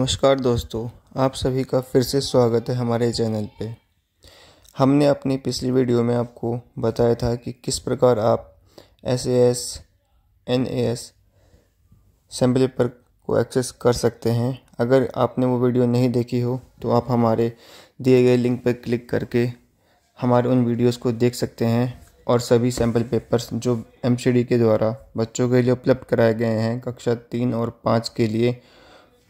नमस्कार दोस्तों, आप सभी का फिर से स्वागत है हमारे चैनल पे। हमने अपनी पिछली वीडियो में आपको बताया था कि किस प्रकार आप S A S N A S sample paper को एक्सेस कर सकते हैं। अगर आपने वो वीडियो नहीं देखी हो तो आप हमारे दिए गए लिंक पर क्लिक करके हमारे उन वीडियोस को देख सकते हैं और सभी सैंपल पेपर्स जो एमसीडी के द्वारा बच्चों के लिए उपलब्ध कराए गए हैं, कक्षा तीन और पाँच के लिए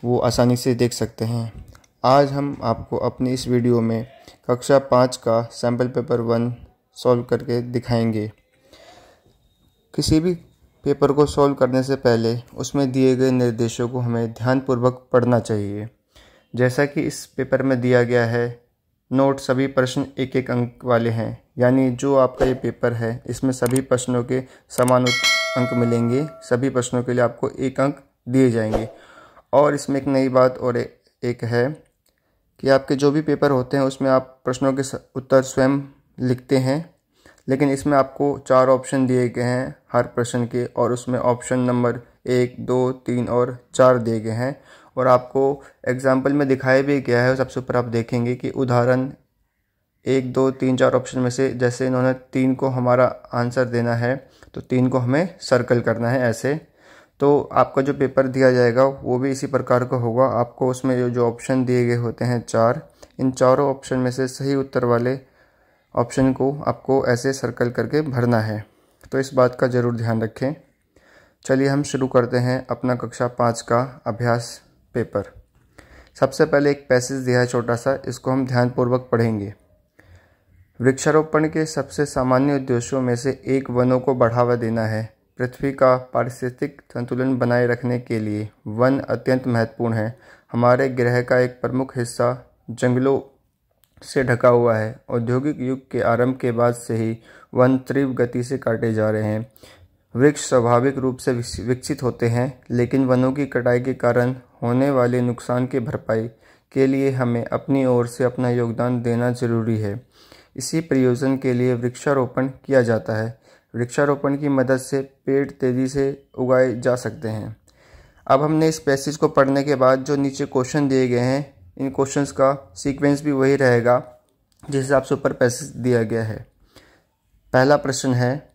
वो आसानी से देख सकते हैं। आज हम आपको अपनी इस वीडियो में कक्षा पाँच का सैंपल पेपर वन सॉल्व करके दिखाएँगे। किसी भी पेपर को सॉल्व करने से पहले उसमें दिए गए निर्देशों को हमें ध्यानपूर्वक पढ़ना चाहिए। जैसा कि इस पेपर में दिया गया है नोट सभी प्रश्न एक एक अंक वाले हैं, यानी जो आपका ये पेपर है, इसमें सभी प्रश्नों के समान अंक मिलेंगे। सभी प्रश्नों के लिए आपको एक अंक दिए जाएँगे। और इसमें एक नई बात और एक है कि आपके जो भी पेपर होते हैं, उसमें आप प्रश्नों के उत्तर स्वयं लिखते हैं, लेकिन इसमें आपको चार ऑप्शन दिए गए हैं हर प्रश्न के, और उसमें ऑप्शन नंबर एक, दो, तीन और चार दिए गए हैं। और आपको एग्ज़ाम्पल में दिखाया भी गया है, सबसे ऊपर आप देखेंगे कि उदाहरण एक, दो, तीन, चार ऑप्शन में से जैसे इन्होंने तीन को हमारा आंसर देना है तो तीन को हमें सर्कल करना है ऐसे। तो आपका जो पेपर दिया जाएगा, वो भी इसी प्रकार का होगा। आपको उसमें जो जो ऑप्शन दिए गए होते हैं चार, इन चारों ऑप्शन में से सही उत्तर वाले ऑप्शन को आपको ऐसे सर्कल करके भरना है। तो इस बात का ज़रूर ध्यान रखें। चलिए हम शुरू करते हैं अपना कक्षा पाँच का अभ्यास पेपर। सबसे पहले एक पैसेज दिया है छोटा सा, इसको हम ध्यानपूर्वक पढ़ेंगे। वृक्षारोपण के सबसे सामान्य उद्देश्यों में से एक वनों को बढ़ावा देना है। पृथ्वी का पारिस्थितिक संतुलन बनाए रखने के लिए वन अत्यंत महत्वपूर्ण है। हमारे ग्रह का एक प्रमुख हिस्सा जंगलों से ढका हुआ है। औद्योगिक युग के आरंभ के बाद से ही वन तीव्र गति से काटे जा रहे हैं। वृक्ष स्वाभाविक रूप से विकसित होते हैं, लेकिन वनों की कटाई के कारण होने वाले नुकसान की भरपाई के लिए हमें अपनी ओर से अपना योगदान देना ज़रूरी है। इसी प्रयोजन के लिए वृक्षारोपण किया जाता है। वृक्षारोपण की मदद से पेड़ तेज़ी से उगाए जा सकते हैं। अब हमने इस पैसेज को पढ़ने के बाद जो नीचे क्वेश्चन दिए गए हैं, इन क्वेश्चंस का सीक्वेंस भी वही रहेगा, जिस हिसाब से ऊपर पैसेज दिया गया है। पहला प्रश्न है,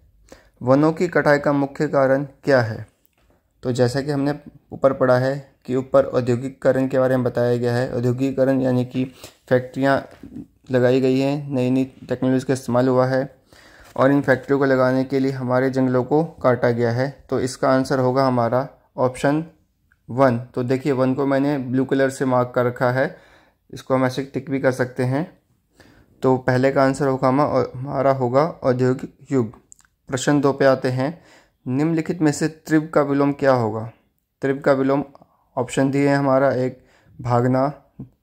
वनों की कटाई का मुख्य कारण क्या है? तो जैसा कि हमने ऊपर पढ़ा है कि ऊपर औद्योगिकरण के बारे में बताया गया है। औद्योगिकरण यानी कि फैक्ट्रियाँ लगाई गई हैं नई नई टेक्नोलॉजी का इस्तेमाल हुआ है। और इन फैक्ट्रियों को लगाने के लिए हमारे जंगलों को काटा गया है। तो इसका आंसर होगा हमारा ऑप्शन वन। तो देखिए, वन को मैंने ब्लू कलर से मार्क कर रखा है। इसको हम ऐसे टिक भी कर सकते हैं। तो पहले का आंसर होगा हमारा होगा औद्योगिक युग। प्रश्न दो पे आते हैं। निम्नलिखित में से त्रिव का विलोम क्या होगा? त्रिव का विलोम ऑप्शन दिए हैं हमारा एक, भागना।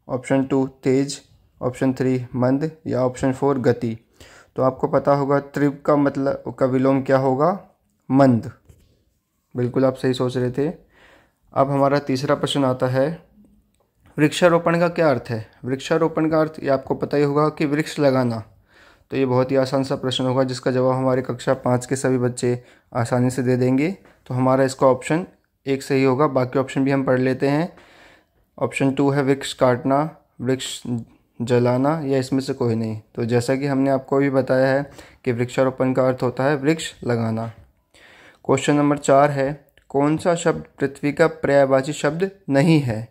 ऑप्शन टू, तेज। ऑप्शन थ्री, मंद। या ऑप्शन फोर, गति। तो आपको पता होगा त्रिव का मतलब का विलोम क्या होगा? मंद। बिल्कुल आप सही सोच रहे थे। अब हमारा तीसरा प्रश्न आता है, वृक्षारोपण का क्या अर्थ है? वृक्षारोपण का अर्थ, ये आपको पता ही होगा कि वृक्ष लगाना। तो ये बहुत ही आसान सा प्रश्न होगा, जिसका जवाब हमारे कक्षा पाँच के सभी बच्चे आसानी से दे देंगे। तो हमारा इसका ऑप्शन एक सही होगा, बाकी ऑप्शन भी हम पढ़ लेते हैं। ऑप्शन टू है वृक्ष काटना। वृक्ष जलाना या इसमें से कोई नहीं। तो जैसा कि हमने आपको भी बताया है कि वृक्षारोपण का अर्थ होता है वृक्ष लगाना। क्वेश्चन नंबर चार है, कौन सा शब्द पृथ्वी का पर्यायवाची शब्द नहीं है?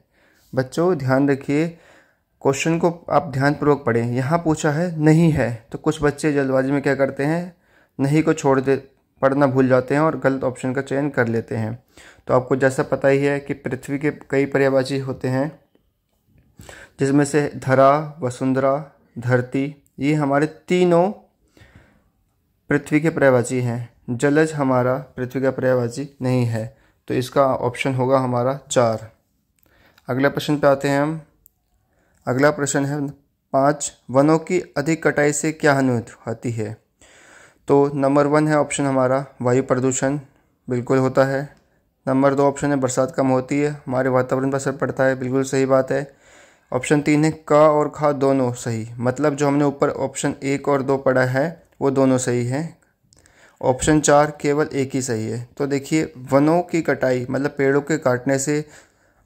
बच्चों, ध्यान रखिए, क्वेश्चन को आप ध्यानपूर्वक पढ़ें। यहाँ पूछा है, नहीं है। तो कुछ बच्चे जल्दबाजी में क्या करते हैं? नहीं को छोड़ दे, पढ़ना भूल जाते हैं और गलत ऑप्शन का चयन कर लेते हैं। तो आपको जैसा पता ही है कि पृथ्वी के कई पर्यायवाची होते हैं। जिसमें से धरा, वसुंधरा, धरती, ये हमारे तीनों पृथ्वी के पर्यायवाची हैं। जलज हमारा पृथ्वी का पर्यायवाची नहीं है। तो इसका ऑप्शन होगा हमारा चार। अगला प्रश्न पे आते हैं हम। अगला प्रश्न है पाँच। वनों की अधिक कटाई से क्या हानि होती है? तो नंबर वन है ऑप्शन हमारा वायु प्रदूषण। बिल्कुल होता है। नंबर दो ऑप्शन है बरसात कम होती है। हमारे वातावरण पर असर पड़ता है। बिल्कुल सही बात है। ऑप्शन तीन है का और खा दोनों सही। मतलब जो हमने ऊपर ऑप्शन एक और दो पढ़ा है, वो दोनों सही हैं। ऑप्शन चार केवल एक ही सही है। तो देखिए, वनों की कटाई मतलब पेड़ों के काटने से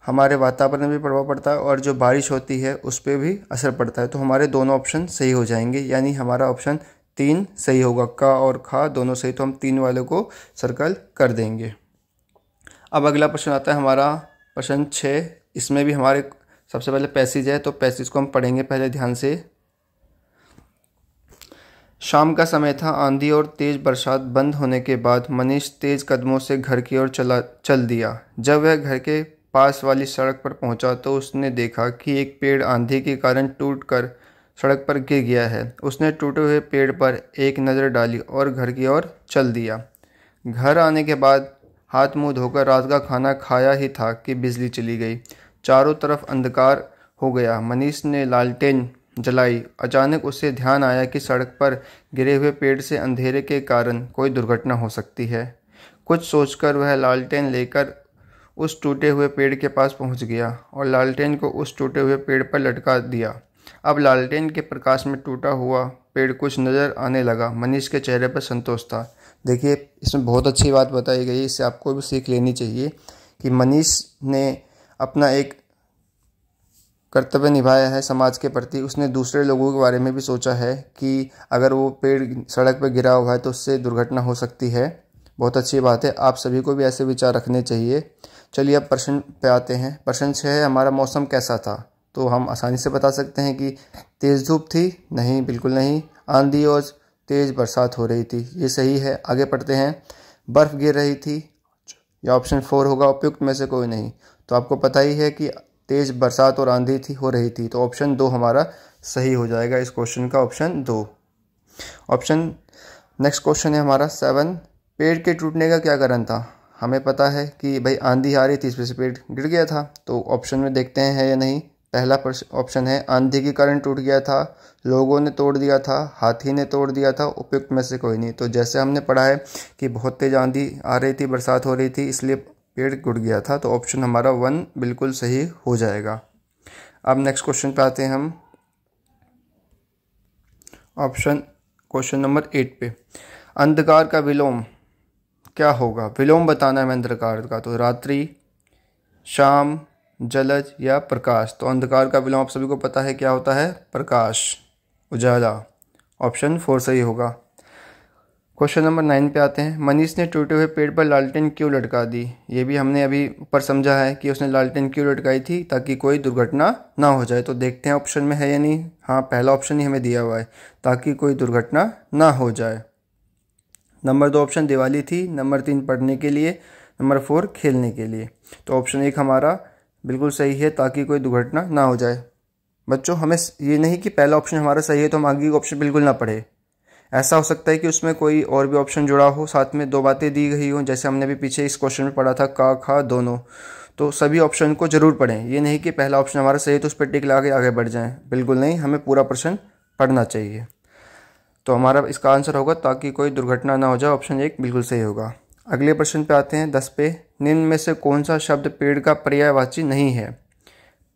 हमारे वातावरण में भी प्रभाव पड़ता है और जो बारिश होती है, उस पर भी असर पड़ता है। तो हमारे दोनों ऑप्शन सही हो जाएँगे, यानी हमारा ऑप्शन तीन सही होगा। का और खा दोनों सही तो हम तीन वाले को सर्कल कर देंगे। अब अगला प्रश्न आता है हमारा प्रश्न छः। इसमें भी हमारे सबसे पहले पैसेज है तो पैसेज को हम पढ़ेंगे पहले ध्यान से। शाम का समय था, आंधी और तेज बरसात बंद होने के बाद मनीष तेज कदमों से घर की ओर चला, चल दिया। जब वह घर के पास वाली सड़क पर पहुँचा तो उसने देखा कि एक पेड़ आंधी के कारण टूटकर सड़क पर गिर गया है। उसने टूटे हुए पेड़ पर एक नज़र डाली और घर की ओर चल दिया। घर आने के बाद हाथ मुँह धोकर रात का खाना खाया ही था कि बिजली चली गई। चारों तरफ़ अंधकार हो गया। मनीष ने लालटेन जलाई। अचानक उसे ध्यान आया कि सड़क पर गिरे हुए पेड़ से अंधेरे के कारण कोई दुर्घटना हो सकती है। कुछ सोचकर वह लालटेन लेकर उस टूटे हुए पेड़ के पास पहुँच गया और लालटेन को उस टूटे हुए पेड़ पर लटका दिया। अब लालटेन के प्रकाश में टूटा हुआ पेड़ कुछ नज़र आने लगा। मनीष के चेहरे पर संतोष था। देखिए, इसमें बहुत अच्छी बात बताई गई इससे आपको भी सीख लेनी चाहिए कि मनीष ने अपना एक कर्तव्य निभाया है समाज के प्रति, उसने दूसरे लोगों के बारे में भी सोचा है कि अगर वो पेड़ सड़क पर गिरा हुआ है तो उससे दुर्घटना हो सकती है। बहुत अच्छी बात है, आप सभी को भी ऐसे विचार रखने चाहिए। चलिए अब प्रश्न पे आते हैं। प्रश्न छः है, हमारा मौसम कैसा था? तो हम आसानी से बता सकते हैं कि तेज़ धूप थी? नहीं, बिल्कुल नहीं। आंधी और तेज़ बरसात हो रही थी। ये सही है। आगे पढ़ते हैं। बर्फ़ गिर रही थी? या ऑप्शन फोर होगा। उपयुक्त में से कोई नहीं। तो आपको पता ही है कि तेज़ बरसात और आंधी थी, हो रही थी। तो ऑप्शन दो हमारा सही हो जाएगा। इस क्वेश्चन का ऑप्शन दो। ऑप्शन नेक्स्ट क्वेश्चन है हमारा सेवन पेड़ के टूटने का क्या कारण था? हमें पता है कि भाई आंधी आ रही थी, इस वजह से पेड़ गिर गया था। तो ऑप्शन में देखते हैं, है या नहीं? पहला ऑप्शन है, आंधी के कारण टूट गया था। लोगों ने तोड़ दिया था, हाथी ने तोड़ दिया था, उपयुक्त में से कोई नहीं। तो जैसे हमने पढ़ा है कि बहुत तेज आंधी आ रही थी, बरसात हो रही थी, इसलिए पेड़ गुड़ गया था तो ऑप्शन हमारा वन बिल्कुल सही हो जाएगा। अब नेक्स्ट क्वेश्चन पे आते हैं हम। ऑप्शन क्वेश्चन नंबर एट पे। अंधकार का विलोम क्या होगा? विलोम बताना है अंधकार का तो रात्रि, शाम, जलज या प्रकाश। तो अंधकार का विलोम आप सभी को पता है क्या होता है? प्रकाश, उजाला। ऑप्शन फोर सही होगा। क्वेश्चन नंबर नाइन पे आते हैं। मनीष ने टूटे हुए पेड़ पर लालटेन क्यों लटका दी? ये भी हमने अभी ऊपर समझा है कि उसने लालटेन क्यों लटकाई थी ताकि कोई दुर्घटना ना हो जाए। तो देखते हैं ऑप्शन में है या नहीं। हाँ पहला ऑप्शन ही हमें दिया हुआ है, ताकि कोई दुर्घटना ना हो जाए। नंबर दो ऑप्शन दिवाली थी। नंबर तीन, पढ़ने के लिए। नंबर फोर, खेलने के लिए। तो ऑप्शन एक हमारा बिल्कुल सही है, ताकि कोई दुर्घटना ना हो जाए। बच्चों, हमें ये नहीं कि पहला ऑप्शन हमारा सही है तो हम आगे ऑप्शन बिल्कुल ना पढ़े। ऐसा हो सकता है कि उसमें कोई और भी ऑप्शन जुड़ा हो, साथ में दो बातें दी गई हो, जैसे हमने भी पीछे इस क्वेश्चन में पढ़ा था, का, खा, दोनों। तो सभी ऑप्शन को ज़रूर पढ़ें। ये नहीं कि पहला ऑप्शन हमारा सही है तो उस पर टिक लगा के आगे बढ़ जाएँ। बिल्कुल नहीं, हमें पूरा प्रश्न पढ़ना चाहिए। तो हमारा इसका आंसर होगा, ताकि कोई दुर्घटना ना हो जाए ऑप्शन एक बिल्कुल सही होगा। अगले प्रश्न पे आते हैं, दस पे। निम्न में से कौन सा शब्द पेड़ का पर्यायवाची नहीं है?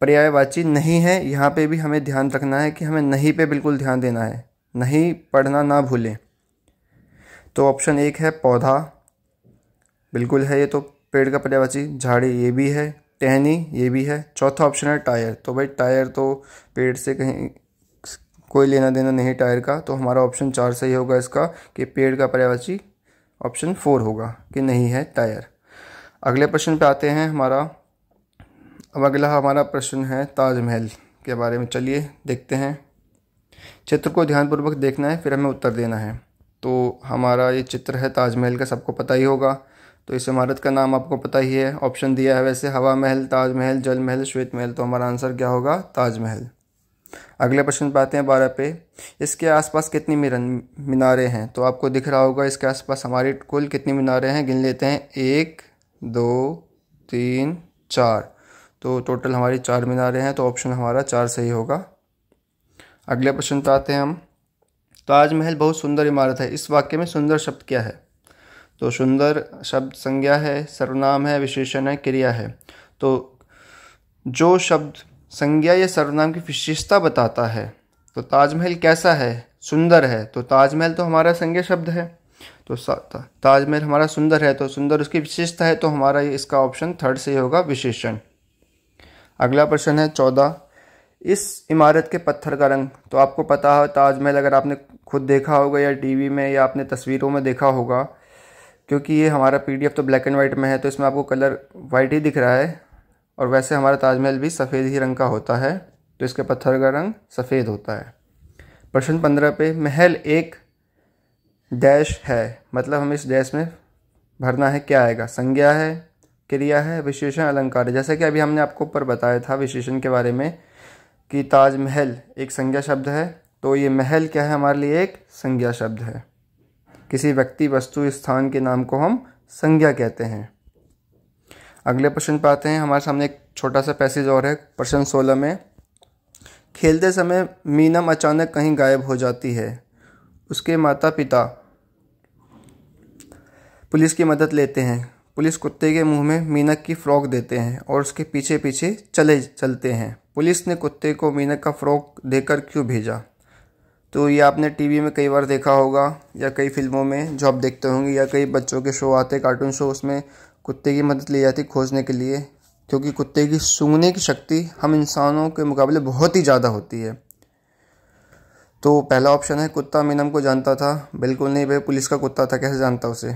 पर्यायवाची नहीं है, यहाँ पे भी हमें ध्यान रखना है कि हमें नहीं पे बिल्कुल ध्यान देना है। नहीं पढ़ना ना भूलें। तो ऑप्शन एक है पौधा। बिल्कुल है ये तो पेड़ का पर्यावाची झाड़ी ये भी है, टहनी ये भी है। चौथा ऑप्शन है टायर तो भाई टायर तो पेड़ से कहीं कोई लेना देना नहीं टायर का। तो हमारा ऑप्शन चार सही होगा इसका कि पेड़ का पर्यावाची ऑप्शन फोर होगा कि नहीं है टायर अगले प्रश्न पे आते हैं हमारा। अब अगला हमारा प्रश्न है ताजमहल के बारे में। चलिए देखते हैं। चित्र को ध्यानपूर्वक देखना है, फिर हमें उत्तर देना है। तो हमारा ये चित्र है ताजमहल का, सबको पता ही होगा। तो इस इमारत का नाम आपको पता ही है। ऑप्शन दिया है वैसे, हवा महल, ताजमहल, जल महल, श्वेत महल। तो हमारा आंसर क्या होगा? ताजमहल। अगले प्रश्न पे आते हैं बारह पे। इसके आसपास कितनी मीनारें हैं? तो आपको दिख रहा होगा इसके आसपास हमारी कुल कितनी मीनारें हैं? गिन लेते हैं। एक, दो, तीन, चार। तो टोटल हमारी चार मीनारें हैं तो ऑप्शन हमारा चार सही होगा। अगले प्रश्न पर आते हैं हम। ताजमहल बहुत सुंदर इमारत है। इस वाक्य में सुंदर शब्द क्या है? तो सुंदर शब्द संज्ञा है, सर्वनाम है, विशेषण है, क्रिया है। तो जो शब्द संज्ञा या सर्वनाम की विशेषता बताता है तो ताजमहल कैसा है? सुंदर है। तो ताजमहल तो हमारा संज्ञा शब्द है। तो ताजमहल हमारा सुंदर है तो सुंदर उसकी विशेषता है तो हमारा इसका ऑप्शन थर्ड से होगा, विशेषण। अगला प्रश्न है, चौदह। इस इमारत के पत्थर का रंग तो आपको पता है, ताजमहल अगर आपने खुद देखा होगा या टीवी में या आपने तस्वीरों में देखा होगा, क्योंकि ये हमारा पीडीएफ तो ब्लैक एंड वाइट में है तो इसमें आपको कलर वाइट ही दिख रहा है, और वैसे हमारा ताजमहल भी सफ़ेद ही रंग का होता है तो इसके पत्थर का रंग सफ़ेद होता है। प्रश्न पंद्रह पे, महल एक डैश है मतलब हम इस डैश में भरना है, क्या आएगा? संज्ञा है, क्रिया है, विशेषण, अलंकार है। जैसा कि अभी हमने आपको ऊपर बताया था, विशेषण के बारे में कि ताजमहल एक संज्ञा शब्द है तो ये महल क्या है हमारे लिए एक संज्ञा शब्द है। किसी व्यक्ति वस्तु स्थान के नाम को हम संज्ञा कहते हैं। अगले प्रश्न पे आते हैं। हमारे सामने एक छोटा सा पैसेज और है। प्रश्न सोलह में, खेलते समय मीनम अचानक कहीं गायब हो जाती है। उसके माता पिता पुलिस की मदद लेते हैं। पुलिस कुत्ते के मुँह में मीनक की फ्रॉक देते हैं और उसके पीछे पीछे चले चलते हैं। पुलिस ने कुत्ते को मीनक का फ्रॉक देकर क्यों भेजा? तो ये आपने टीवी में कई बार देखा होगा या कई फ़िल्मों में, जो आप देखते होंगे, या कई बच्चों के शो आते कार्टून शो, उसमें कुत्ते की मदद ली जाती खोजने के लिए, क्योंकि कुत्ते की सूंघने की शक्ति हम इंसानों के मुकाबले बहुत ही ज़्यादा होती है। तो पहला ऑप्शन है, कुत्ता मीनम को जानता था। बिल्कुल नहीं, भाई, पुलिस का कुत्ता था, कैसे जानता उसे?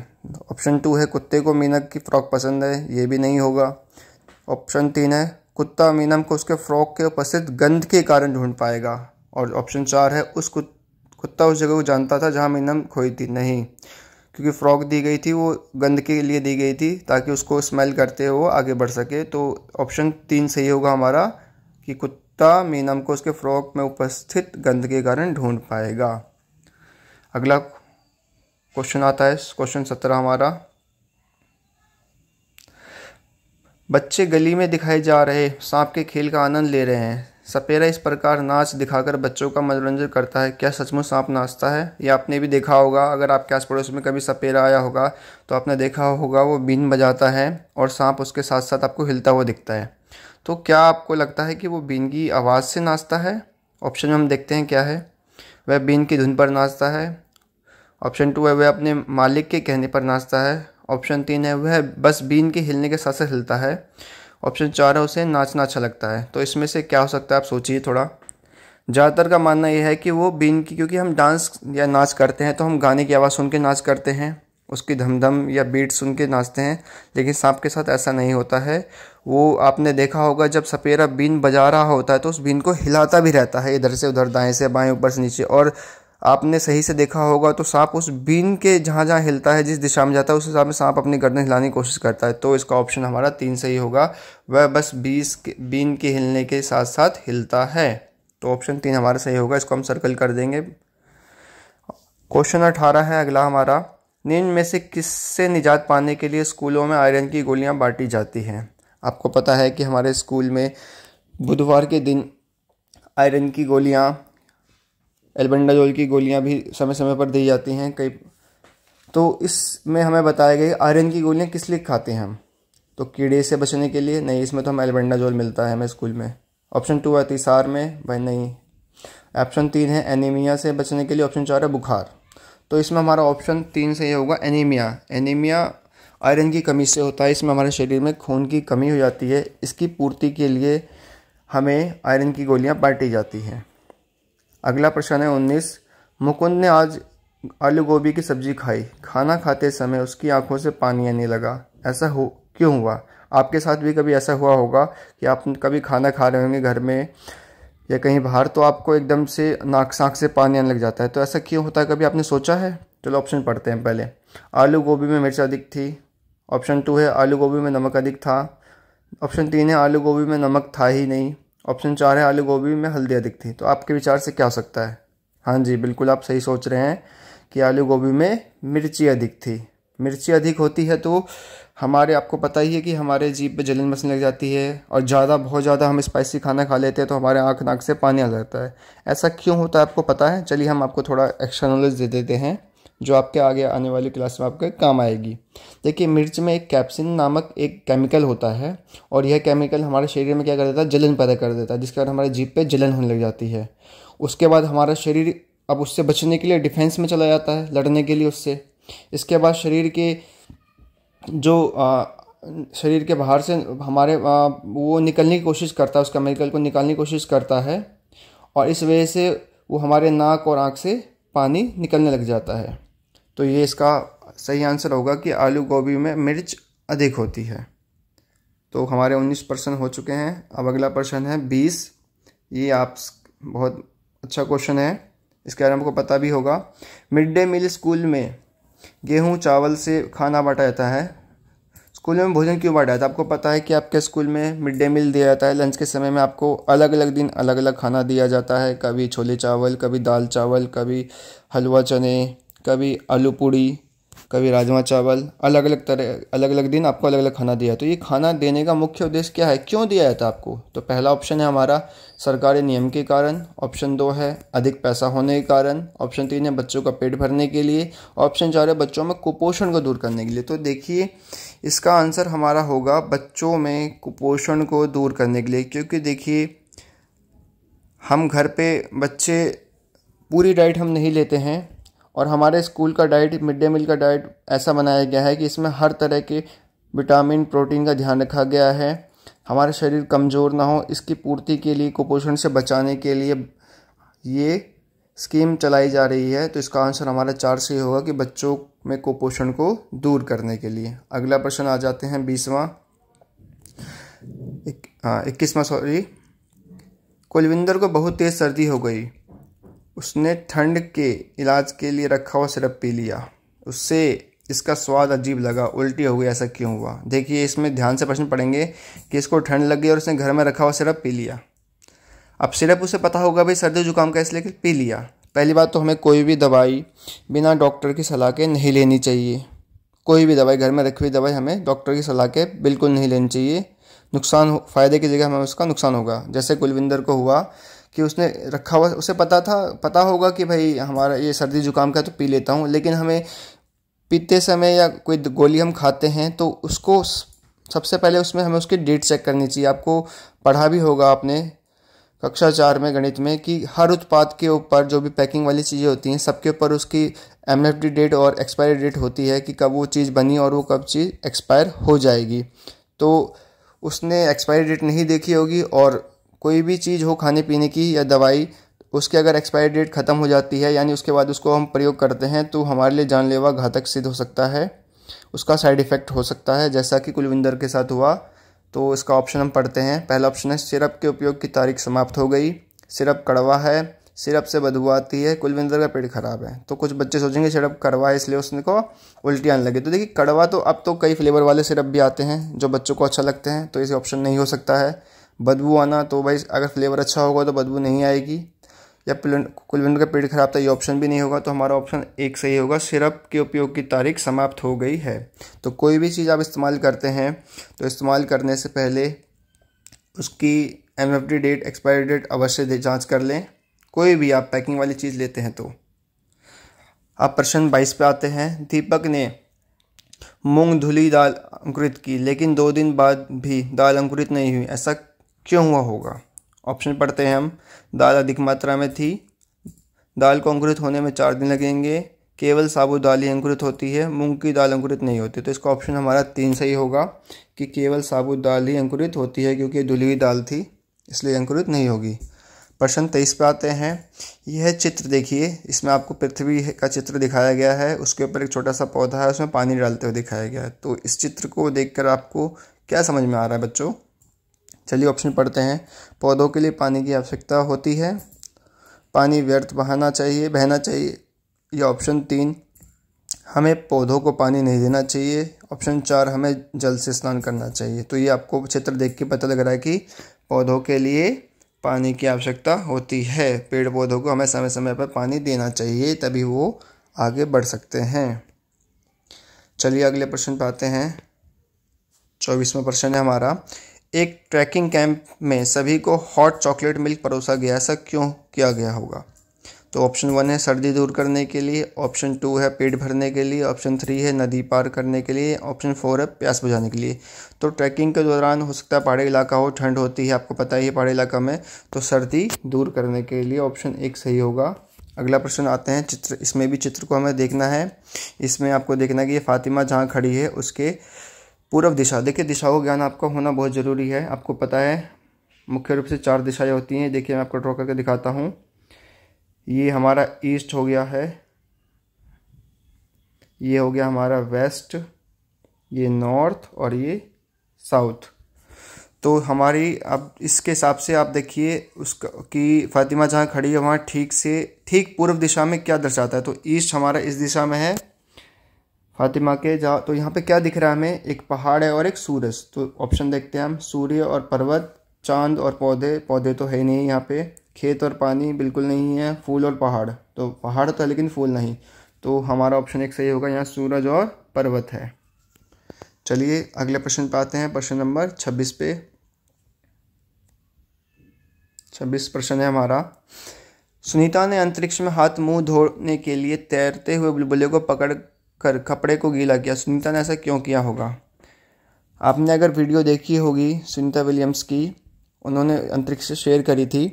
ऑप्शन टू है, कुत्ते को मीनक की फ्रॉक पसंद है, ये भी नहीं होगा। ऑप्शन तीन है, कुत्ता मीनम को उसके फ्रॉक के उपस्थित गंध के कारण ढूंढ पाएगा। और ऑप्शन चार है, उस कुत्ता उस जगह को जानता था जहाँ मीनम खोई थी, नहीं। क्योंकि फ्रॉक दी गई थी, वो गंद के लिए दी गई थी, ताकि उसको स्मेल करते हुए वो आगे बढ़ सके। तो ऑप्शन तीन सही होगा हमारा, कि कुत्ता मीनम को उसके फ्रॉक में उपस्थित गंध के कारण ढूंढ पाएगा। अगला क्वेश्चन आता है, क्वेश्चन सत्रह हमारा। बच्चे गली में दिखाए जा रहे सांप के खेल का आनंद ले रहे हैं। सपेरा इस प्रकार नाच दिखाकर बच्चों का मनोरंजन करता है। क्या सचमुच सांप नाचता है? ये आपने भी देखा होगा। अगर आपके आस पड़ोस में कभी सपेरा आया होगा तो आपने देखा होगा, वो बीन बजाता है और सांप उसके साथ साथ आपको हिलता हुआ दिखता है। तो क्या आपको लगता है कि वो बीन की आवाज़ से नाचता है? ऑप्शन में हम देखते हैं क्या है। वह बीन की धुन पर नाचता है। ऑप्शन टू है, वह अपने मालिक के कहने पर नाचता है। ऑप्शन तीन है, वह बस बीन के हिलने के साथ साथ हिलता है। ऑप्शन चार है, उसे नाचना अच्छा लगता है। तो इसमें से क्या हो सकता है, आप सोचिए थोड़ा। ज़्यादातर का मानना यह है कि वो बीन की, क्योंकि हम डांस या नाच करते हैं तो हम गाने की आवाज़ सुन के नाच करते हैं। उसकी धमधम या बीट सुन के नाचते हैं, लेकिन सांप के साथ ऐसा नहीं होता है। वो आपने देखा होगा, जब सपेरा बीन बजा रहा होता है तो उस बीन को हिलाता भी रहता है इधर से उधर, दाएँ से बाएँ, ऊपर से नीचे। और आपने सही से देखा होगा तो सांप उस बीन के जहाँ जहाँ हिलता है, जिस दिशा में जाता है, उस हिसाब में सांप अपनी गर्दन हिलाने की कोशिश करता है। तो इसका ऑप्शन हमारा तीन सही होगा। वह बस बीस के, बीन के हिलने के साथ साथ हिलता है। तो ऑप्शन तीन हमारा सही होगा, इसको हम सर्कल कर देंगे। क्वेश्चन अठारह है, अगला हमारा। निम्न में से किससे निजात पाने के लिए स्कूलों में आयरन की गोलियाँ बांटी जाती हैं? आपको पता है कि हमारे स्कूल में बुधवार के दिन आयरन की गोलियाँ, एल्बेंडाजोल की गोलियाँ भी समय समय पर दी जाती हैं, कई तो इसमें हमें बताया गया आयरन की गोलियाँ किस लिए खाते हैं हम? तो कीड़े से बचने के लिए नहीं, इसमें तो हमें एल्बेंडाजोल मिलता है हमें स्कूल में। ऑप्शन टू है तिसार में, भाई नहीं। ऑप्शन तीन है एनीमिया से बचने के लिए, ऑप्शन चार है बुखार। तो इसमें हमारा ऑप्शन तीन से ये होगा एनीमिया। एनीमिया आयरन की कमी से होता है, इसमें हमारे शरीर में खून की कमी हो जाती है, इसकी पूर्ति के लिए हमें आयरन की गोलियाँ बांटी जाती हैं। अगला प्रश्न है उन्नीस। मुकुंद ने आज आलू गोभी की सब्ज़ी खाई। खाना खाते समय उसकी आँखों से पानी आने लगा। ऐसा हो, क्यों हुआ? आपके साथ भी कभी ऐसा हुआ होगा कि आप कभी खाना खा रहे होंगे घर में या कहीं बाहर तो आपको एकदम से नाक साँख से पानी आने लग जाता है। तो ऐसा क्यों होता है? कभी आपने सोचा है? चलो ऑप्शन पढ़ते हैं पहले। आलू गोभी में मिर्च अधिक थी। ऑप्शन टू है आलू गोभी में नमक अधिक था। ऑप्शन तीन है आलू गोभी में नमक था ही नहीं। ऑप्शन चार है आलू गोभी में हल्दी अधिक थी। तो आपके विचार से क्या हो सकता है? हाँ जी, बिल्कुल आप सही सोच रहे हैं कि आलू गोभी में मिर्ची अधिक थी। मिर्ची अधिक होती है तो हमारे, आपको पता ही है कि हमारे जीप पे जलन बसने लग जाती है और ज़्यादा, बहुत ज़्यादा हम स्पाइसी खाना खा लेते हैं तो हमारे आँख नाक से पानी आ जाता है। ऐसा क्यों होता है आपको पता है? चलिए हम आपको थोड़ा एक्स्ट्रा नॉलेज दे देते हैं। जो आपके आगे आने वाली क्लास में आपके काम आएगी। देखिए, मिर्च में एक कैप्सिन नामक एक केमिकल होता है और यह केमिकल हमारे शरीर में क्या कर देता है? जलन पैदा कर देता है, जिसके कारण हमारे जीप पे जलन होने लग जाती है। उसके बाद हमारा शरीर अब उससे बचने के लिए डिफेंस में चला जाता है, लड़ने के लिए उससे। इसके बाद शरीर के जो शरीर के बाहर से हमारे वो निकलने की कोशिश करता है उसका केमिकल को निकालने की कोशिश करता है और इस वजह से वो हमारे नाक और आँख से पानी निकलने लग जाता है। तो ये इसका सही आंसर होगा कि आलू गोभी में मिर्च अधिक होती है। तो हमारे 19 परसेंट हो चुके हैं। अब अगला प्रश्न है 20 ये आप बहुत अच्छा क्वेश्चन है। इसके बारे में आपको पता भी होगा। मिड डे मील स्कूल में गेहूँ चावल से खाना बांटा जाता है। स्कूल में भोजन क्यों बांटा जाता है? आपको पता है कि आपके स्कूल में मिड डे मील दिया जाता है। लंच के समय में आपको अलग अलग दिन अलग अलग खाना दिया जाता है। कभी छोले चावल, कभी दाल चावल, कभी हलवा चने कभी आलू पूड़ी, कभी राजमा चावल अलग अलग तरह अलग अलग दिन आपको अलग अलग खाना दिया तो ये खाना देने का मुख्य उद्देश्य क्या है? क्यों दिया जाता है आपको? तो पहला ऑप्शन है हमारा सरकारी नियम के कारण। ऑप्शन दो है अधिक पैसा होने के कारण। ऑप्शन तीन है बच्चों का पेट भरने के लिए। ऑप्शन चार है बच्चों में कुपोषण को दूर करने के लिए। तो देखिए, इसका आंसर हमारा होगा बच्चों में कुपोषण को दूर करने के लिए। क्योंकि देखिए, हम घर पे बच्चे, पूरी डाइट हम नहीं लेते हैं। और हमारे स्कूल का डाइट मिड डे मील का डाइट ऐसा बनाया गया है कि इसमें हर तरह के विटामिन, प्रोटीन का ध्यान रखा गया है। हमारे शरीर कमज़ोर ना हो, इसकी पूर्ति के लिए, कुपोषण से बचाने के लिए ये स्कीम चलाई जा रही है। तो इसका आंसर हमारा चार से होगा कि बच्चों में कुपोषण को दूर करने के लिए। अगला प्रश्न आ जाते हैं बीसवा। हाँ इक्कीसवा सॉरी कुलविंदर को बहुत तेज़ सर्दी हो गई। उसने ठंड के इलाज के लिए रखा हुआ सिरप पी लिया। उससे इसका स्वाद अजीब लगा, उल्टी हो गई ऐसा क्यों हुआ? देखिए, इसमें ध्यान से प्रश्न पढ़ेंगे कि इसको ठंड लग गई और उसने घर में रखा हुआ सिरप पी लिया। अब सिरप उसे पता होगा भाई, सर्दी जुकाम का, इसलिए पी लिया। पहली बात तो हमें कोई भी दवाई बिना डॉक्टर की सलाह के नहीं लेनी चाहिए। कोई भी दवाई, घर में रखी हुई दवाई हमें डॉक्टर की सलाह के बिल्कुल नहीं लेनी चाहिए। नुकसान फ़ायदे की जगह हमें उसका नुकसान होगा। जैसे कुलविंदर को हुआ कि उसने रखा हुआ, उसे पता था, पता होगा कि भाई हमारा ये सर्दी जुकाम का तो पी लेता हूँ, लेकिन हमें पीते समय या कोई गोली हम खाते हैं तो उसको सबसे पहले उसमें हमें उसकी डेट चेक करनी चाहिए। आपको पढ़ा भी होगा आपने कक्षा चार में, गणित में, कि हर उत्पाद के ऊपर जो भी पैकिंग वाली चीज़ें होती हैं, सबके ऊपर उसकी एमएफडी डेट और एक्सपायरी डेट होती है, कि कब वो चीज़ बनी और वो कब चीज़ एक्सपायर हो जाएगी। तो उसने एक्सपायरी डेट नहीं देखी होगी और कोई भी चीज़ हो खाने पीने की या दवाई, उसके अगर एक्सपायरी डेट ख़त्म हो जाती है, यानी उसके बाद उसको हम प्रयोग करते हैं तो हमारे लिए जानलेवा घातक सिद्ध हो सकता है। उसका साइड इफ़ेक्ट हो सकता है, जैसा कि कुलविंदर के साथ हुआ। तो इसका ऑप्शन हम पढ़ते हैं। पहला ऑप्शन है, सिरप के उपयोग की तारीख समाप्त हो गई। सिरप कड़वा है, सिरप से बदबू आती है, कुलविंदर का पेट खराब है। तो कुछ बच्चे सोचेंगे सिरप कड़वा है, इसलिए उसने को उल्टी आने लगे। तो देखिए, कड़वा तो अब तो कई फ्लेवर वाले सिरप भी आते हैं, जो बच्चों को अच्छा लगते हैं तो इसे ऑप्शन नहीं हो सकता है। बदबू आना तो भाई अगर फ्लेवर अच्छा होगा तो बदबू नहीं आएगी। या कुलविंदर का पेट खराब था, ये ऑप्शन भी नहीं होगा तो हमारा ऑप्शन एक सही होगा। सिरप के उपयोग की तारीख समाप्त हो गई है। तो कोई भी चीज़ आप इस्तेमाल करते हैं तो इस्तेमाल करने से पहले उसकी एमएफडी डेट एक्सपायरी डेट अवश्य जाँच कर लें। कोई भी आप पैकिंग वाली चीज़ लेते हैं तो। आप प्रश्न बाईस पे आते हैं। दीपक ने मूंग धुली दाल अंकुरित की, लेकिन दो दिन बाद भी दाल अंकुरित नहीं हुई। ऐसा क्यों हुआ होगा? ऑप्शन पढ़ते हैं हम। दाल अधिक मात्रा में थी। दाल को अंकुरित होने में चार दिन लगेंगे। केवल साबुत दाल ही अंकुरित होती है। मूंग की दाल अंकुरित नहीं होती। तो इसका ऑप्शन हमारा तीन सही होगा कि केवल साबुत दाल ही अंकुरित होती है क्योंकि धुली हुई दाल थी, इसलिए अंकुरित नहीं होगी। प्रश्न तेईस पे आते हैं। यह चित्र देखिए। इसमें आपको पृथ्वी का चित्र दिखाया गया है। उसके ऊपर एक छोटा सा पौधा है। उसमें पानी डालते हुए दिखाया गया है। तो इस चित्र को देखकर आपको क्या समझ में आ रहा है बच्चों? चलिए ऑप्शन पढ़ते हैं। पौधों के लिए पानी की आवश्यकता होती है। पानी व्यर्थ बहाना चाहिए, बहना चाहिए। या ऑप्शन तीन, हमें पौधों को पानी नहीं देना चाहिए। ऑप्शन चार, हमें जल से स्नान करना चाहिए। तो ये आपको चित्र देख के पता लग रहा है कि पौधों के लिए पानी की आवश्यकता होती है। पेड़ पौधों को हमें समय समय पर पानी देना चाहिए, तभी वो आगे बढ़ सकते हैं। चलिए अगले प्रश्न पर आते हैं। चौबीसवा प्रश्न है हमारा। एक ट्रैकिंग कैंप में सभी को हॉट चॉकलेट मिल्क परोसा गया ऐसा क्यों किया गया होगा? तो ऑप्शन वन है सर्दी दूर करने के लिए, ऑप्शन टू है पेट भरने के लिए, ऑप्शन थ्री है नदी पार करने के लिए, ऑप्शन फोर है प्यास बुझाने के लिए। तो ट्रैकिंग के दौरान हो सकता है पहाड़ी इलाका हो, ठंड होती है, आपको पता ही है पहाड़ी इलाका में तो सर्दी दूर करने के लिए ऑप्शन एक सही होगा। अगला प्रश्न आते हैं, चित्र, इसमें भी चित्र को हमें देखना है। इसमें आपको देखना है कि ये फातिमा जहाँ खड़ी है, उसके पूर्व दिशा। देखिए, दिशाओं का ज्ञान आपका होना बहुत ज़रूरी है। आपको पता है, मुख्य रूप से चार दिशाएँ होती हैं। देखिए, मैं आपको ड्रॉ करके दिखाता हूँ। ये हमारा ईस्ट हो गया है। ये हो गया हमारा वेस्ट ये नॉर्थ और ये साउथ तो हमारी, अब इसके हिसाब से आप देखिए, उसका, कि फातिमा जहाँ खड़ी है, वहाँ ठीक से, ठीक पूर्व दिशा में क्या दर्शाता है? तो ईस्ट हमारा इस दिशा में है। फातिमा के जहाँ तो यहाँ पे क्या दिख रहा है हमें? एक पहाड़ है और एक सूरज। तो ऑप्शन देखते हैं हम। सूर्य और पर्वत, चाँद और पौधे। पौधे तो है नहीं यहाँ पे। खेत और पानी बिल्कुल नहीं है। फूल और पहाड़। तो पहाड़ तो लेकिन फूल नहीं। तो हमारा ऑप्शन एक सही होगा। यहाँ सूरज और पर्वत है। चलिए, अगले प्रश्न पे आते हैं। प्रश्न नंबर छब्बीस पे। छब्बीस प्रश्न है हमारा। सुनीता ने अंतरिक्ष में हाथ मुँह धोने के लिए तैरते हुए बुलबुले को पकड़ कर कपड़े को गीला किया। सुनीता ने ऐसा क्यों किया होगा? आपने अगर वीडियो देखी होगी सुनीता विलियम्स की, उन्होंने अंतरिक्ष से शेयर करी थी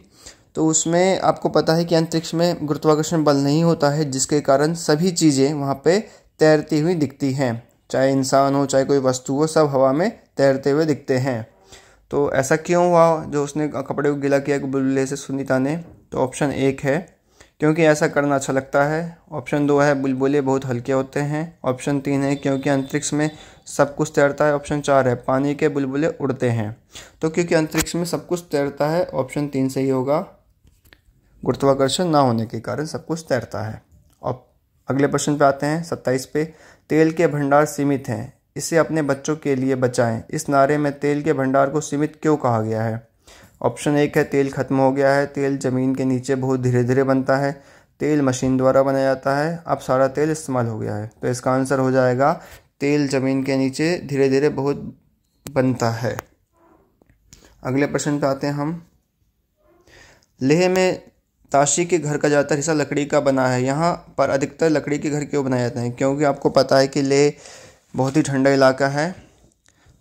तो उसमें आपको पता है कि अंतरिक्ष में गुरुत्वाकर्षण बल नहीं होता है, जिसके कारण सभी चीज़ें वहाँ पे तैरती हुई दिखती हैं। चाहे इंसान हो, चाहे कोई वस्तु हो, सब हवा में तैरते हुए दिखते हैं। तो ऐसा क्यों हुआ जो उसने कपड़े को गिला किया बुलबुले से? सुनीता ने तो ऑप्शन एक है क्योंकि ऐसा करना अच्छा लगता है। ऑप्शन दो है, बुलबुले बहुत हल्के होते हैं। ऑप्शन तीन है, क्योंकि अंतरिक्ष में सब कुछ तैरता है, ऑप्शन चार है, पानी के बुलबुले उड़ते हैं। तो क्योंकि अंतरिक्ष में सब कुछ तैरता है, ऑप्शन तीन सही होगा। गुरुत्वाकर्षण ना होने के कारण सब कुछ तैरता है। अब अगले प्रश्न पे आते हैं, सत्ताईस पे। तेल के भंडार सीमित हैं, इसे अपने बच्चों के लिए बचाएँ। इस नारे में तेल के भंडार को सीमित क्यों कहा गया है? ऑप्शन एक है, तेल खत्म हो गया है, तेल ज़मीन के नीचे बहुत धीरे धीरे बनता है, तेल मशीन द्वारा बनाया जाता है, अब सारा तेल इस्तेमाल हो गया है। तो इसका आंसर हो जाएगा, तेल ज़मीन के नीचे धीरे धीरे बहुत बनता है। अगले प्रश्न पे आते हैं हम। लेह में ताशी के घर का ज़्यादातर हिस्सा लकड़ी का बना है। यहाँ पर अधिकतर लकड़ी के घर क्यों बनाए जाते हैं? क्योंकि आपको पता है कि लेह बहुत ही ठंडा इलाका है।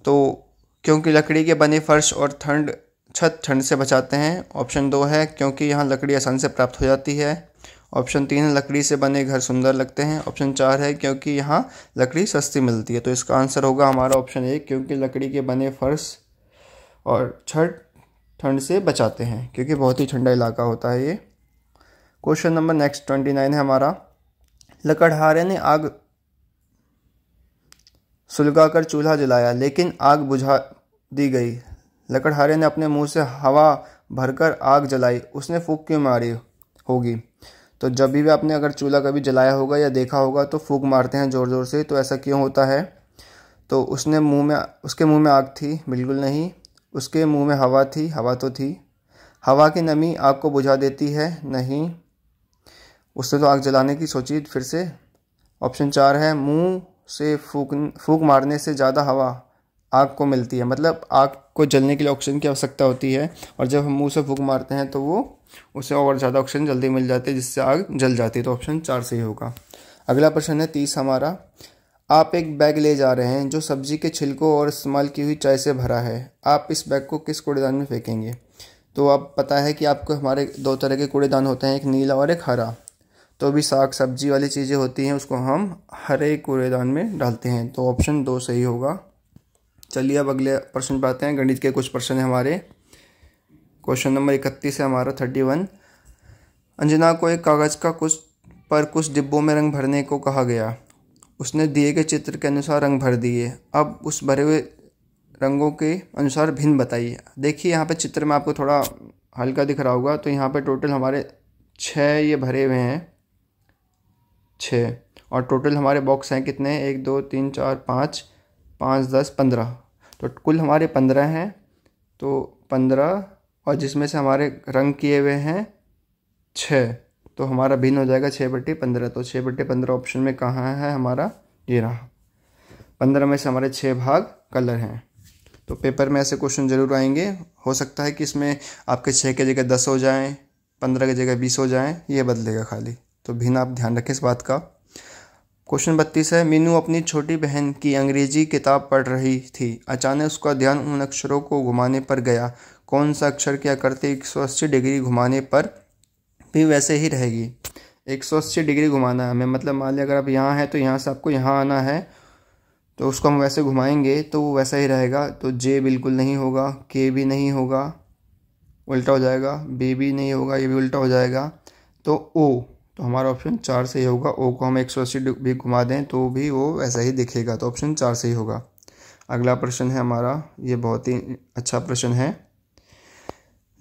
तो क्योंकि लकड़ी के बने फर्श और ठंड छत ठंड से बचाते हैं। ऑप्शन दो है, क्योंकि यहाँ लकड़ी आसानी से प्राप्त हो जाती है। ऑप्शन तीन है, लकड़ी से बने घर सुंदर लगते हैं। ऑप्शन चार है, क्योंकि यहाँ लकड़ी सस्ती मिलती है। तो इसका आंसर होगा हमारा ऑप्शन एक क्योंकि लकड़ी के बने फर्श और छत ठंड से बचाते हैं, क्योंकि बहुत ही ठंडा इलाका होता है ये। Question number next, twenty nine है हमारा। लकड़हारे ने आग सुलगाकर चूल्हा जलाया, लेकिन आग बुझा दी गई। लकड़हारे ने अपने मुँह से हवा भरकर आग जलाई। उसने फूक क्यों मारी होगी? तो जब भी आपने अगर चूल्हा कभी जलाया होगा या देखा होगा तो फूक मारते हैं ज़ोर ज़ोर से। तो ऐसा क्यों होता है? तो उसने मुँह में, उसके मुँह में आग थी। बिल्कुल नहीं। उसके मुँह में हवा थी। हवा तो थी। हवा की नमी आग को बुझा देती है। नहीं। उसने तो आग जलाने की सोची। फिर से ऑप्शन चार है, मुँह से फूक फूक मारने से ज़्यादा हवा। आग को मिलती है। मतलब आग को जलने के लिए ऑक्सीजन की आवश्यकता होती है और जब हम मुँह से फूक मारते हैं तो वो उसे और ज़्यादा ऑक्सीजन जल्दी मिल जाती है, जिससे आग जल जाती है। तो ऑप्शन चार सही होगा। अगला प्रश्न है तीस हमारा। आप एक बैग ले जा रहे हैं, जो सब्ज़ी के छिलकों और इस्तेमाल की हुई चाय से भरा है। आप इस बैग को किस कूड़ेदान में फेंकेंगे? तो आप पता है कि आपको हमारे दो तरह के कूड़ेदान होते हैं, एक नीला और एक हरा। तो भी साग, सब्ज़ी वाली चीज़ें होती हैं, उसको हम हरे कूड़ेदान में डालते हैं। तो ऑप्शन दो सही होगा। चलिए अब अगले प्रश्न पर आते हैं। गणित के कुछ प्रश्न हैं हमारे। क्वेश्चन नंबर इकतीस है हमारा थर्टी वन अंजना को एक कागज़ का कुछ, पर कुछ डिब्बों में रंग भरने को कहा गया। उसने दिए गए चित्र के अनुसार रंग भर दिए। अब उस भरे हुए रंगों के अनुसार भिन्न बताइए। देखिए, यहाँ पे चित्र में आपको थोड़ा हल्का दिख रहा होगा तो यहाँ पे टोटल हमारे छः ये भरे हुए हैं। छः और टोटल हमारे बॉक्स हैं कितने? एक, दो, तीन, चार, पाँच। पाँच, दस, पंद्रह। तो कुल हमारे पंद्रह हैं तो पंद्रह, और जिसमें से हमारे रंग किए हुए हैं, छः। तो हमारा भिन्न हो जाएगा छः बट्टे पंद्रह। तो छः बट्टे पंद्रह ऑप्शन में कहाँ है हमारा? ये रहा। पंद्रह में से हमारे छः भाग कलर हैं। तो पेपर में ऐसे क्वेश्चन ज़रूर आएँगे। हो सकता है कि इसमें आपके छः की जगह दस हो जाएँ, पंद्रह की जगह बीस हो जाएँ, ये बदलेगा खाली। तो भिन्न आप ध्यान रखें इस बात का। क्वेश्चन बत्तीस है, मीनू अपनी छोटी बहन की अंग्रेज़ी किताब पढ़ रही थी। अचानक उसका ध्यान उन अक्षरों को घुमाने पर गया। कौन सा अक्षर क्या करते? 180 डिग्री घुमाने पर भी वैसे ही रहेगी। 180 डिग्री घुमाना है। हमें मतलब मान लिया, अगर आप यहाँ हैं तो यहाँ से आपको यहाँ आना है तो उसको हम वैसे घुमाएँगे तो वो वैसा ही रहेगा। तो जे बिल्कुल नहीं होगा, के भी नहीं होगा, उल्टा हो जाएगा, बी भी नहीं होगा, ये भी उल्टा हो जाएगा। तो ओ तो हमारा ऑप्शन चार सही होगा। ओ को हम एक सौ अस्सी भी घुमा दें तो भी वो वैसा ही दिखेगा। तो ऑप्शन चार सही होगा। अगला प्रश्न है हमारा। ये बहुत ही अच्छा प्रश्न है।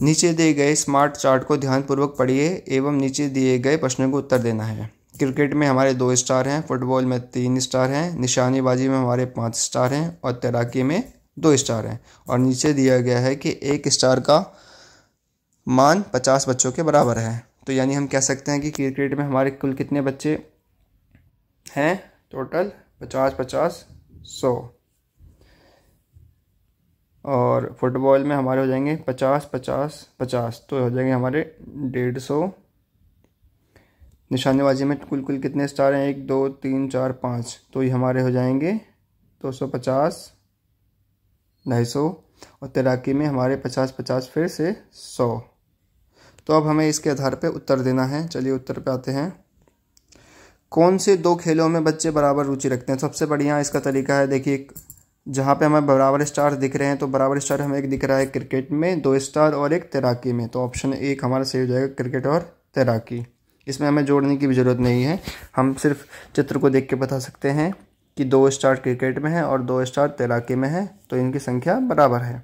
नीचे दिए गए स्मार्ट चार्ट को ध्यानपूर्वक पढ़िए एवं नीचे दिए गए प्रश्नों को उत्तर देना है। क्रिकेट में हमारे दो स्टार हैं फुटबॉल में तीन स्टार हैं, निशानेबाजी में हमारे पाँच स्टार हैं और तैराकी में दो स्टार हैं। और नीचे दिया गया है कि एक स्टार का मान पचास बच्चों के बराबर है। तो यानी हम कह सकते हैं कि क्रिकेट में हमारे कुल कितने बच्चे हैं? टोटल पचास पचास, सौ। और फुटबॉल में हमारे हो जाएँगे पचास पचास पचास। तो हो जाएँगे हमारे डेढ़ सौ। निशानेबाजी में कुल कुल कितने स्टार हैं? एक, दो, तीन, चार, पाँच। तो ये हमारे हो जाएँगे दो सौ पचास, ढाई सौ। और तैराकी में हमारे पचास पचास फिर से सौ। तो अब हमें इसके आधार पर उत्तर देना है। चलिए उत्तर पे आते हैं। कौन से दो खेलों में बच्चे बराबर रुचि रखते हैं? सबसे बढ़िया इसका तरीका है, देखिए, जहाँ पे हमें बराबर स्टार दिख रहे हैं तो बराबर स्टार हमें एक दिख रहा है क्रिकेट में, दो स्टार और एक तैराकी में। तो ऑप्शन एक हमारा सही हो जाएगा क्रिकेट और तैराकी। इसमें हमें जोड़ने की भी ज़रूरत नहीं है। हम सिर्फ़ चित्र को देख के बता सकते हैं कि दो स्टार क्रिकेट में है और दो स्टार तैराकी में है तो इनकी संख्या बराबर है।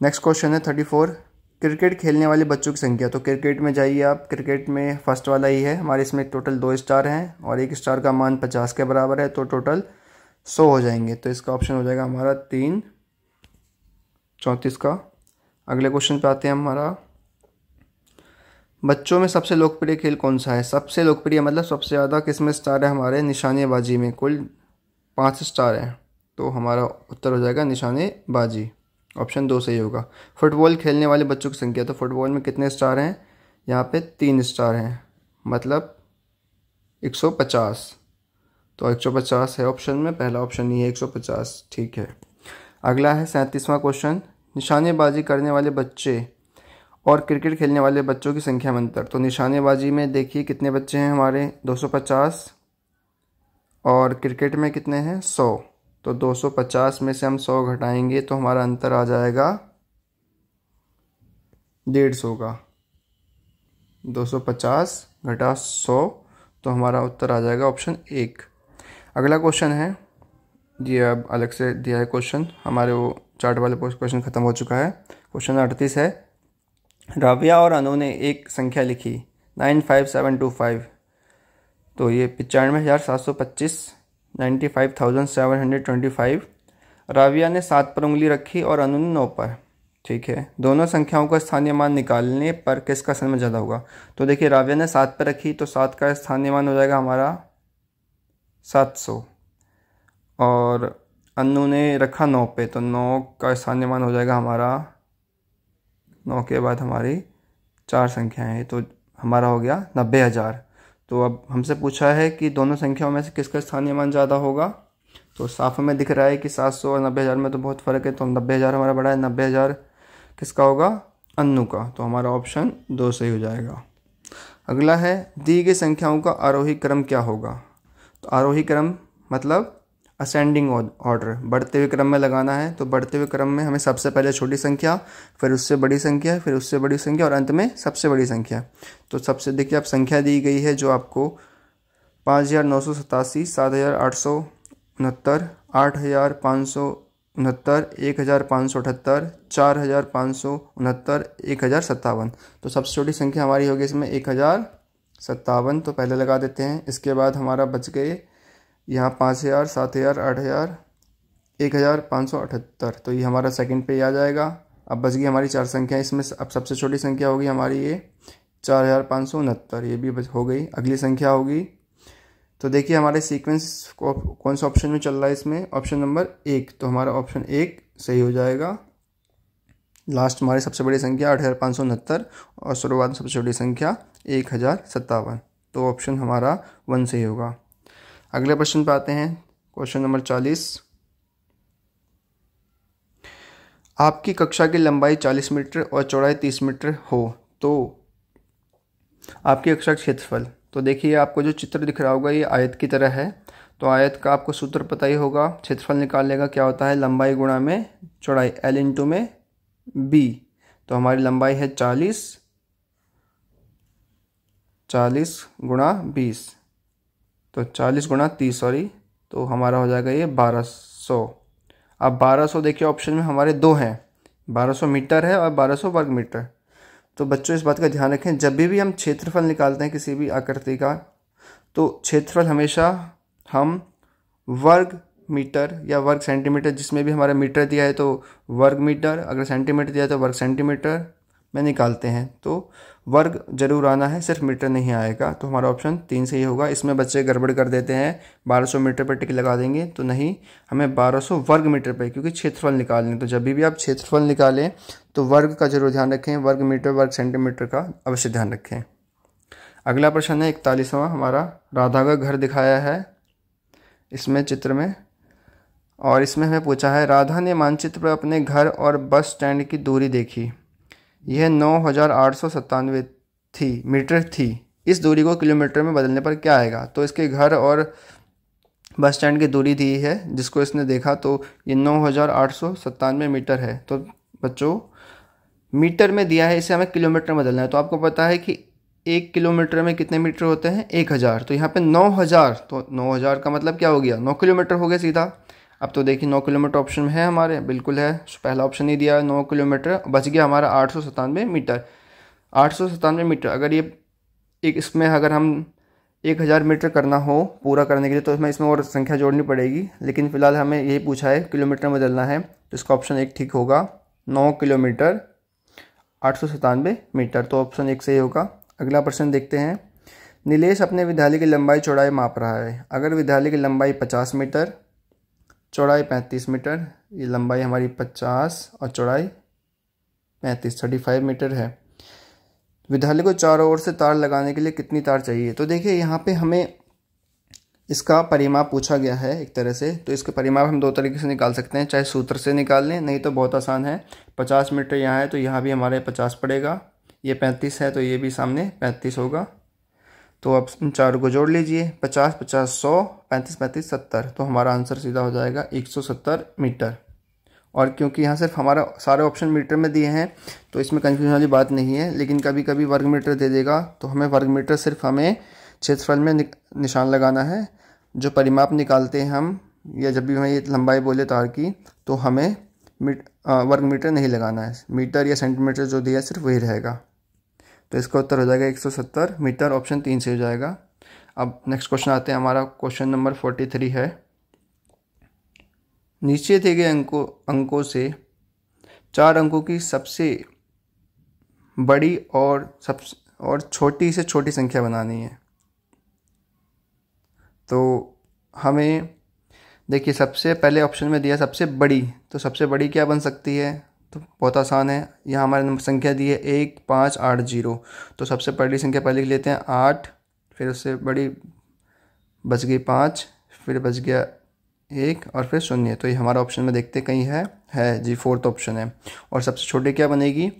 नेक्स्ट क्वेश्चन है थर्टी फोर। क्रिकेट खेलने वाले बच्चों की संख्या। तो क्रिकेट में जाइए आप। क्रिकेट में फ़र्स्ट वाला ही है। हमारे इसमें टोटल दो स्टार हैं और एक स्टार का मान पचास के बराबर है तो टोटल सौ हो जाएँगे। तो इसका ऑप्शन हो जाएगा हमारा तीन। चौंतीस का। अगले क्वेश्चन पे आते हैं हमारा। बच्चों में सबसे लोकप्रिय खेल कौन सा है? सबसे लोकप्रिय मतलब सबसे ज़्यादा किसमें स्टार है हमारे? निशानेबाजी में कुल पाँच स्टार हैं। तो हमारा उत्तर हो जाएगा निशानेबाजी। ऑप्शन दो सही होगा। फुटबॉल खेलने वाले बच्चों की संख्या तो फुटबॉल में कितने स्टार हैं? यहाँ पे तीन स्टार हैं। मतलब 150 तो 150 है ऑप्शन में, पहला ऑप्शन नहीं है 150 ठीक है। अगला है सैंतीसवां क्वेश्चन, निशानेबाजी करने वाले बच्चे और क्रिकेट खेलने वाले बच्चों की संख्या में अंतर तो निशानेबाजी में देखिए कितने बच्चे हैं हमारे 250 और क्रिकेट में कितने हैं? 100 तो 250 में से हम 100 घटाएँगे तो हमारा अंतर आ जाएगा डेढ़ सौ का। 250 घटा 100 तो हमारा उत्तर आ जाएगा ऑप्शन एक। अगला क्वेश्चन है। ये अब अलग से दिया है क्वेश्चन। हमारे वो चार्ट वाले क्वेश्चन ख़त्म हो चुका है। क्वेश्चन अड़तीस है। राबिया और अनु ने एक संख्या लिखी, nine five seven two five. तो ये पचानवे हज़ार सात सौ पच्चीस। Ninety five thousand seven hundred twenty five. Rabia ने सात पर उंगली रखी और अनु ने नौ पर। ठीक है। दोनों संख्याओं का स्थानीय मान निकालने पर किसका समय ज़्यादा होगा? तो देखिए, राविया ने सात पर रखी तो सात का स्थानीय मान हो जाएगा हमारा सात सौ। और अनु ने रखा नौ पे तो नौ का स्थानीय मान हो जाएगा हमारा नौ के बाद हमारी चार संख्याएँ तो हमारा हो गया नब्बे हज़ार। तो अब हमसे पूछा है कि दोनों संख्याओं में से किसका स्थानीय मान ज़्यादा होगा? तो साफ़ हमें दिख रहा है कि सात सौ और नब्बे हज़ार में तो बहुत फ़र्क है तो नब्बे हज़ार हमारा बड़ा है, नब्बे हज़ार किसका होगा? अन्नू का। तो हमारा ऑप्शन दो सही हो जाएगा। अगला है, दी गई संख्याओं का आरोही क्रम क्या होगा? तो आरोही क्रम मतलब असेंडिंग ऑर्डर बढ़ते हुए क्रम में लगाना है तो बढ़ते हुए क्रम में हमें सबसे पहले छोटी संख्या, फिर उससे बड़ी संख्या, फिर उससे बड़ी संख्या और अंत में सबसे बड़ी संख्या। तो सबसे, देखिए आप संख्या दी गई है जो आपको पाँच हज़ार नौ सौ सतासी, सात हज़ार आठ सौ उनहत्तर, आठ हज़ार पाँच सौ उनहत्तर, एक हज़ार पाँच सौ अठहत्तर, चार हज़ार पाँच सौ उनहत्तर, एक हज़ार सत्तावन। तो सबसे छोटी संख्या हमारी होगी इसमें एक हज़ार सत्तावन। तो पहले लगा देते हैं, इसके बाद हमारा बच गए यहाँ पाँच हज़ार, सात हज़ार, आठ हज़ार, एक हज़ार पाँच सौ अठहत्तर। तो ये हमारा सेकंड पे आ जाएगा। अब बच गई हमारी चार संख्या। इसमें अब सबसे छोटी संख्या होगी हमारी ये चार हज़ार पाँच सौ उनहत्तर। ये भी हो गई। अगली संख्या होगी। तो देखिए हमारे सीक्वेंस कौन सा ऑप्शन में चल रहा है इसमें? ऑप्शन नंबर एक। तो हमारा ऑप्शन एक सही हो जाएगा। लास्ट हमारी सबसे बड़ी संख्या आठ हज़ार पाँच सौ उनहत्तर और शुरुआत सबसे छोटी संख्या एक हज़ार सत्तावन। तो ऑप्शन हमारा वन सही होगा। अगले प्रश्न पे आते हैं। क्वेश्चन नंबर चालीस। आपकी कक्षा की लंबाई चालीस मीटर और चौड़ाई तीस मीटर हो तो आपकी कक्षा क्षेत्रफल। तो देखिए, आपको जो चित्र दिख रहा होगा, ये आयत की तरह है। तो आयत का आपको सूत्र पता ही होगा, क्षेत्रफल निकालने का क्या होता है? लंबाई गुणा में चौड़ाई एल इंटू में बी तो हमारी लंबाई है चालीस चालीस गुणा बीस। तो चालीस गुणा तीस सॉरी तो हमारा हो जाएगा ये बारह सौ। अब बारह सौ देखिए ऑप्शन में हमारे दो हैं। बारह सौ मीटर है और बारह सौ वर्ग मीटर। तो बच्चों, इस बात का ध्यान रखें, जब भी भी हम क्षेत्रफल निकालते हैं किसी भी आकृति का तो क्षेत्रफल हमेशा हम वर्ग मीटर या वर्ग सेंटीमीटर, जिसमें भी हमारा मीटर दिया है तो वर्ग मीटर, अगर सेंटीमीटर दिया है तो वर्ग सेंटीमीटर में निकालते हैं। तो वर्ग ज़रूर आना है, सिर्फ़ मीटर नहीं आएगा तो हमारा ऑप्शन तीन से ही होगा। इसमें बच्चे गड़बड़ कर देते हैं 1200 मीटर पर टिक लगा देंगे तो नहीं, हमें 1200 वर्ग मीटर पर, क्योंकि क्षेत्रफल निकालें तो जब भी आप क्षेत्रफल निकालें तो वर्ग का ज़रूर ध्यान रखें, वर्ग मीटर, वर्ग सेंटीमीटर का अवश्य ध्यान रखें। अगला प्रश्न है, इकतालीसवां, हमारा राधा का घर दिखाया है, इसमें चित्र में, और इसमें हमें पूछा है, राधा ने मानचित्र पर अपने घर और बस स्टैंड की दूरी देखी। यह नौ हज़ार आठ सौ सत्तानवे थी, मीटर थी। इस दूरी को किलोमीटर में बदलने पर क्या आएगा? तो इसके घर और बस स्टैंड की दूरी दी है, जिसको इसने देखा तो ये नौ हज़ार आठ सौ सत्तानवे मीटर है। तो बच्चों, मीटर में दिया है, इसे हमें किलोमीटर में बदलना है। तो आपको पता है कि एक किलोमीटर में कितने मीटर होते हैं? एक हज़ार। तो यहाँ पे नौ हज़ार तो नौ हज़ार का मतलब क्या हो गया? नौ किलोमीटर हो गया सीधा। अब तो देखिए नौ किलोमीटर ऑप्शन में है हमारे, बिल्कुल है। पहला ऑप्शन ही दिया, नौ किलोमीटर, बच गया हमारा आठ सौ सतानवे मीटर। आठ सौ सतानवे मीटर, अगर ये एक इसमें अगर हम एक हज़ार मीटर करना हो पूरा करने के लिए तो इसमें इसमें और संख्या जोड़नी पड़ेगी। लेकिन फ़िलहाल हमें यही पूछा है, किलोमीटर में बदलना है तो इसका ऑप्शन एक ठीक होगा, नौ किलोमीटर, आठ सौ सतानवे मीटर तो ऑप्शन एक सही होगा। अगला प्रश्न देखते हैं। नीलेश अपने विद्यालय की लंबाई चौड़ाई माप रहा है। अगर विद्यालय की लंबाई पचास मीटर चौड़ाई पैंतीस मीटर, ये लंबाई हमारी पचास और चौड़ाई पैंतीस, थर्टी फाइव मीटर है। विद्यालय को चारों ओर से तार लगाने के लिए कितनी तार चाहिए? तो देखिए, यहाँ पे हमें इसका परिमाप पूछा गया है एक तरह से। तो इसका परिमाप हम दो तरीके से निकाल सकते हैं, चाहे सूत्र से निकाल लें, नहीं तो बहुत आसान है। पचास मीटर यहाँ है तो यहाँ भी हमारे पचास पड़ेगा। ये पैंतीस है तो ये भी सामने पैंतीस होगा। तो अब इन चारों को जोड़ लीजिए। पचास पचास, सौ, पैंतीस पैंतीस, सत्तर। तो हमारा आंसर सीधा हो जाएगा एक सौ सत्तर मीटर। और क्योंकि यहाँ सिर्फ़ हमारा सारे ऑप्शन मीटर में दिए हैं तो इसमें कन्फ्यूज़न वाली बात नहीं है। लेकिन कभी कभी वर्ग मीटर दे देगा तो हमें वर्ग मीटर सिर्फ़ हमें क्षेत्रफल में निशान लगाना है, जो परिमाप निकालते हैं हम, या जब भी हमें ये लंबाई बोले तार की तो हमें मीट वर्ग मीटर नहीं लगाना है। मीटर या सेंटीमीटर जो दिया सिर्फ़ वही रहेगा। तो इसका उत्तर हो जाएगा 170 मीटर ऑप्शन तीन से हो जाएगा। अब नेक्स्ट क्वेश्चन आते हैं, हमारा क्वेश्चन नंबर 43 है। नीचे दिए गए अंकों अंकों से चार अंकों की सबसे बड़ी और सब, और छोटी से छोटी संख्या बनानी है। तो हमें, देखिए सबसे पहले ऑप्शन में दिया सबसे बड़ी तो सबसे बड़ी क्या बन सकती है? तो बहुत आसान है। यहाँ हमारे नंबर संख्या दी है एक, पाँच, आठ, ज़ीरो। तो सबसे बड़ी संख्या पहले लिख लेते हैं, आठ, फिर उससे बड़ी बच गई पाँच, फिर बच गया एक और फिर शून्य। तो ये हमारा ऑप्शन में देखते कहीं है है जी फोर्थ ऑप्शन है। और सबसे छोटी क्या बनेगी?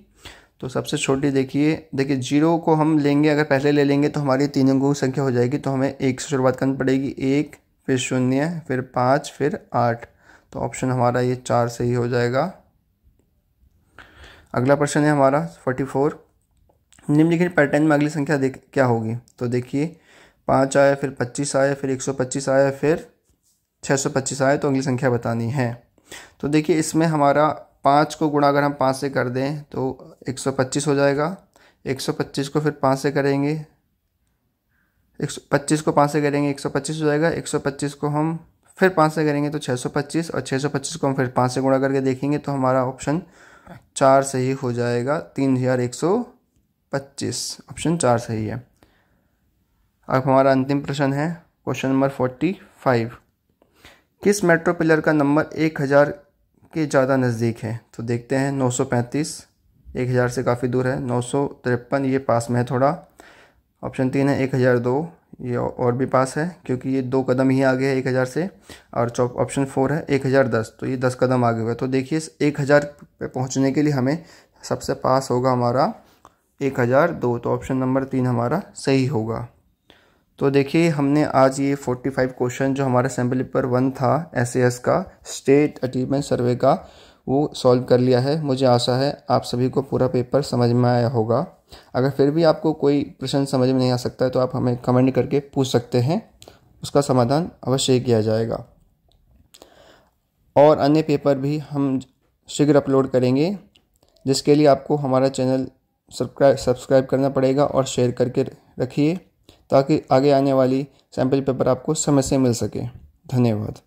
तो सबसे छोटी देखिए देखिए ज़ीरो को हम लेंगे, अगर पहले ले लेंगे तो हमारी तीन अंकों की संख्या हो जाएगी तो हमें एक से शुरुआत करनी पड़ेगी, एक, फिर शून्य, फिर पाँच, फिर आठ। तो ऑप्शन हमारा ये चार से ही हो जाएगा। अगला प्रश्न है हमारा फोर्टी फोर निम्नलिखित पैटर्न में अगली संख्या देख, क्या होगी? तो देखिए, पाँच आया, फिर पच्चीस आया, फिर एक सौ पच्चीस आया, फिर छः सौ पच्चीस आया तो अगली संख्या बतानी है। तो देखिए, इसमें हमारा पाँच को गुणा अगर हम पाँच से कर दें तो एक सौ पच्चीस हो जाएगा। एक सौ पच्चीस को फिर पाँच से करेंगे, एक सौ पच्चीस को पाँच से करेंगे, एक सौ पच्चीस हो जाएगा। एक सौ पच्चीस को हम फिर पाँच से करेंगे तो छः सौ पच्चीस, और छः सौ पच्चीस को हम फिर पाँच से गुणा करके देखेंगे तो हमारा ऑप्शन चार सही हो जाएगा तीन हज़ार एक सौ पच्चीस। ऑप्शन चार सही है। अब हमारा अंतिम प्रश्न है क्वेश्चन नंबर फोर्टी फाइव किस मेट्रो पिलर का नंबर एक हज़ार के ज़्यादा नज़दीक है? तो देखते हैं, नौ सौ पैंतीस, एक हज़ार से काफ़ी दूर है, नौ सौ तिरपन, ये पास में है थोड़ा। ऑप्शन तीन है, एक हज़ार दो, ये और भी पास है, क्योंकि ये दो कदम ही आगे है एक हज़ार से, और चौप ऑप्शन फोर है, एक हज़ार दस तो ये दस कदम आगे हुआ है तो देखिए एक हज़ार पे पहुँचने के लिए हमें सबसे पास होगा हमारा एक हज़ार दो तो ऑप्शन नंबर तीन हमारा सही होगा। तो देखिए, हमने आज ये 45 क्वेश्चन जो हमारा सैंपल पेपर वन था एस का स्टेट अचीवमेंट सर्वे का, वो सॉल्व कर लिया है। मुझे आशा है आप सभी को पूरा पेपर समझ में आया होगा। अगर फिर भी आपको कोई प्रश्न समझ में नहीं आ सकता है तो आप हमें कमेंट करके पूछ सकते हैं। उसका समाधान अवश्य किया जाएगा। और अन्य पेपर भी हम शीघ्र अपलोड करेंगे, जिसके लिए आपको हमारा चैनल सब्सक्राइब सब्सक्राइब करना पड़ेगा और शेयर करके रखिए, ताकि आगे आने वाली सैंपल पेपर आपको समय से मिल सके। धन्यवाद।